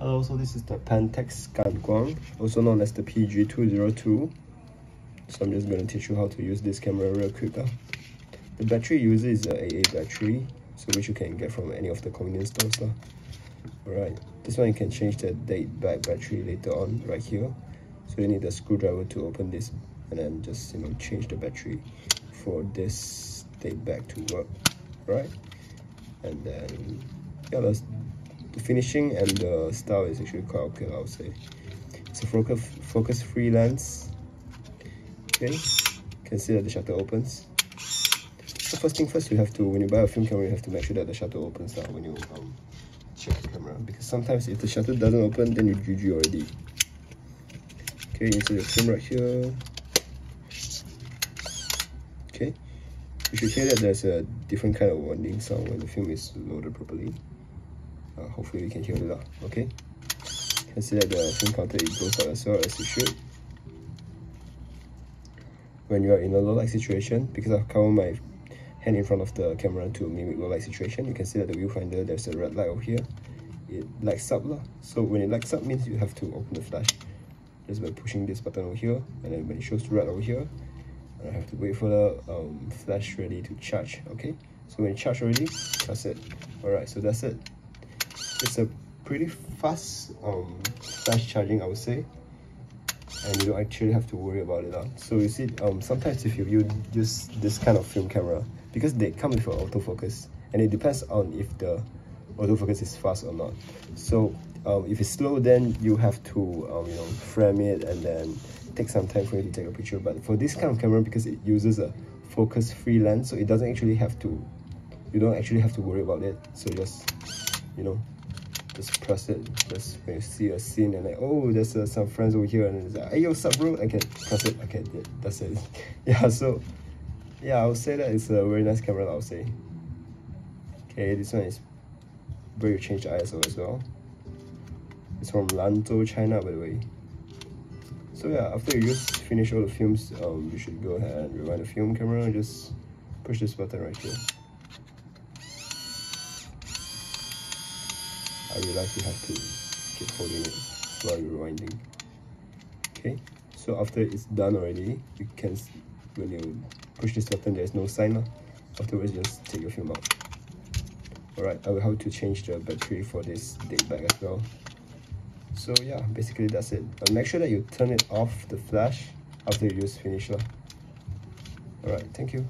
Hello, so this is the Pentax Guang, also known as the PG202. So I'm just going to teach you how to use this camera real quick. Uh. The battery user is a AA battery, so which you can get from any of the convenience stores. Uh. Alright, this one you can change the date back battery later on right here. So you need a screwdriver to open this and then just you know change the battery for this date back to work, right? And then yeah, let's the finishing and the style is actually quite okay I would say. It's a focus focus free lens okay you can see that the shutter opens. So first thing first you have to when you buy a film camera you have to make sure that the shutter opens now when you um, check the camera. Because sometimes if the shutter doesn't open then you GG already. Okay insert your film right here. Okay you should hear that there's a different kind of warning sound when the film is loaded properly uh, hopefully we can hear it out okay? You can see that the film counter it goes up as well as it should when you are in a low light situation because I've covered my hand in front of the camera to mimic low light situation you can see that the viewfinder there's a red light over here. It lights up lah. so when it lights up means you have to open the flash. Just by pushing this button over here and then when it shows red over here I have to wait for the um, flash ready to charge okay? So when it charged already that's it. All right so that's it it's a pretty fast um, fast charging I would say and you don't actually have to worry about it. So you see, um, sometimes if you use this kind of film camera, because they come with an autofocus, and it depends on if the autofocus is fast or not. So um, if it's slow, then you have to um, you know frame it and then take some time for you to take a picture. But for this kind of camera, because it uses a focus-free lens, so it doesn't actually have to, you don't actually have to worry about it. So just you know just press it just when you see a scene and like oh there's uh, some friends over here and it's like hey yo what's up bro? I can press it okay that's it. Yeah so yeah I would say that it's a very nice camera I would say. Okay this one is where you change the ISO as well. It's from Lanzhou China by the way. So yeah after you just finish all the films um, you should go ahead and rewind the film camera and just push this button right here I realize you have to keep holding it while rewinding. Okay, so after it's done already, you can, when you push this button, there's no sign. Ah. Afterwards, just take your film out. Alright, I will have to change the battery for this date back as well. So yeah, basically that's it. And make sure that you turn it off the flash after you just finish. Alright, thank you.